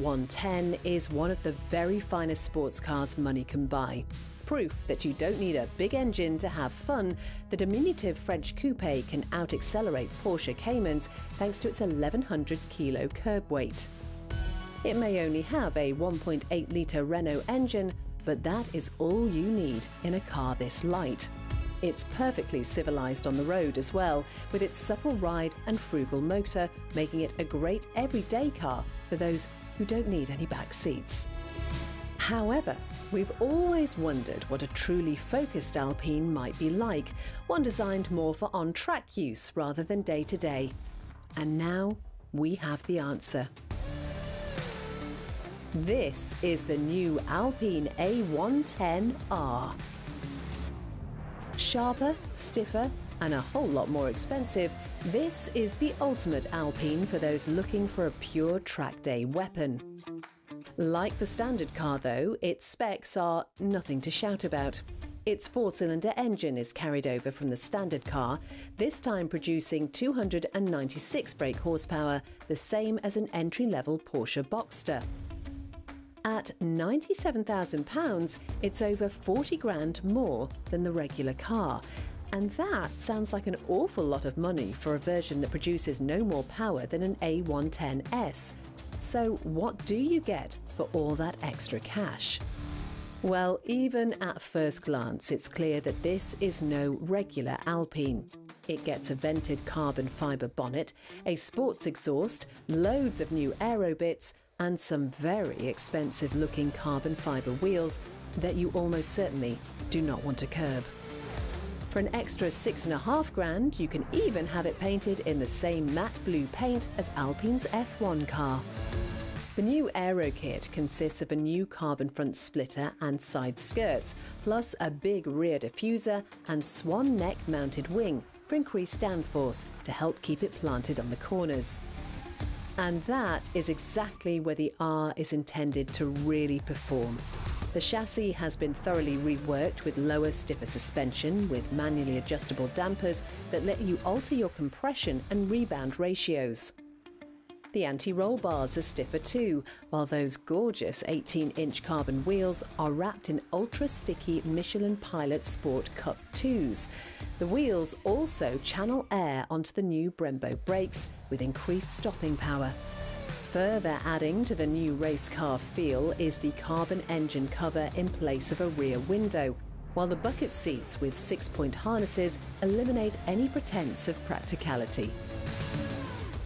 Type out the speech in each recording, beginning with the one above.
110 is one of the very finest sports cars money can buy. Proof that you don't need a big engine to have fun, the diminutive French coupe can out accelerate Porsche Caymans thanks to its 1100 kilo curb weight. It may only have a 1.8 litre Renault engine, but that is all you need in a car this light. It's perfectly civilised on the road as well, with its supple ride and frugal motor, making it a great everyday car for those who don't need any back seats. However, we've always wondered what a truly focused Alpine might be like, one designed more for on track use rather than day to day. And now we have the answer. This is the new Alpine A110R. Sharper, stiffer, and a whole lot more expensive, this is the ultimate Alpine for those looking for a pure track day weapon. Like the standard car, though, its specs are nothing to shout about. Its four cylinder engine is carried over from the standard car, this time producing 296 brake horsepower, the same as an entry level Porsche Boxster. At £97,000, it's over 40 grand more than the regular car. And that sounds like an awful lot of money for a version that produces no more power than an A110S. So, what do you get for all that extra cash? Well, even at first glance, it's clear that this is no regular Alpine. It gets a vented carbon fibre bonnet, a sports exhaust, loads of new aero bits, and some very expensive looking carbon fibre wheels that you almost certainly do not want to curb. For an extra six and a half grand, you can even have it painted in the same matte blue paint as Alpine's F1 car. The new Aero kit consists of a new carbon front splitter and side skirts, plus a big rear diffuser and swan neck mounted wing for increased downforce to help keep it planted on the corners. And that is exactly where the R is intended to really perform. The chassis has been thoroughly reworked with lower, stiffer suspension with manually adjustable dampers that let you alter your compression and rebound ratios. The anti roll bars are stiffer too, while those gorgeous 18 inch carbon wheels are wrapped in ultra sticky Michelin Pilot Sport Cup 2s. The wheels also channel air onto the new Brembo brakes with increased stopping power. Further adding to the new race car feel is the carbon engine cover in place of a rear window, while the bucket seats with six point harnesses eliminate any pretense of practicality.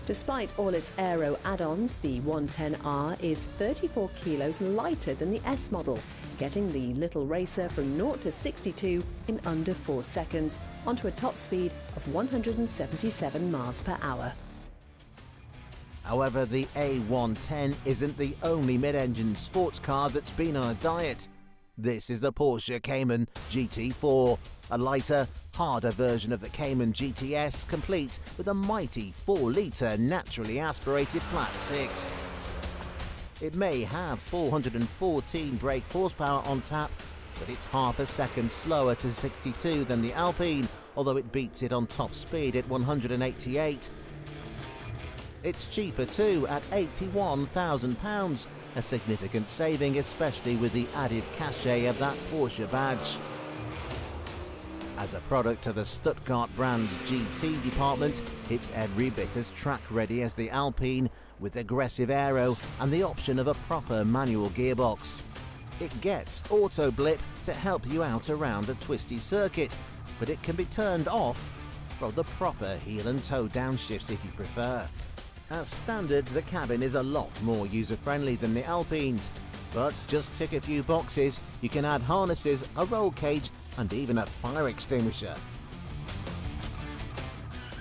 Despite all its aero add-ons, the 110R is 34 kilos lighter than the S model, getting the little racer from 0 to 62 in under 4 seconds onto a top speed of 177 miles per hour. However, the A110 isn't the only mid-engine sports car that's been on a diet. This is the Porsche Cayman GT4, a lighter, harder version of the Cayman GTS, complete with a mighty 4-litre naturally aspirated flat 6. It may have 414 brake horsepower on tap, but it's half a second slower to 62 than the Alpine, although it beats it on top speed at 188. It's cheaper too at £81,000, a significant saving especially with the added cachet of that Porsche badge. As a product of the Stuttgart brand's GT department, it's every bit as track ready as the Alpine, with aggressive aero and the option of a proper manual gearbox. It gets auto blip to help you out around a twisty circuit, but it can be turned off for the proper heel and toe downshifts if you prefer. As standard, the cabin is a lot more user-friendly than the Alpines, but just tick a few boxes, you can add harnesses, a roll cage and even a fire extinguisher.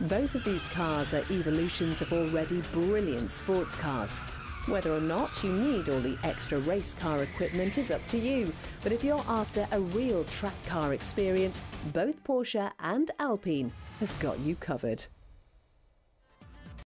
Both of these cars are evolutions of already brilliant sports cars. Whether or not you need all the extra race car equipment is up to you, but if you're after a real track car experience, both Porsche and Alpine have got you covered.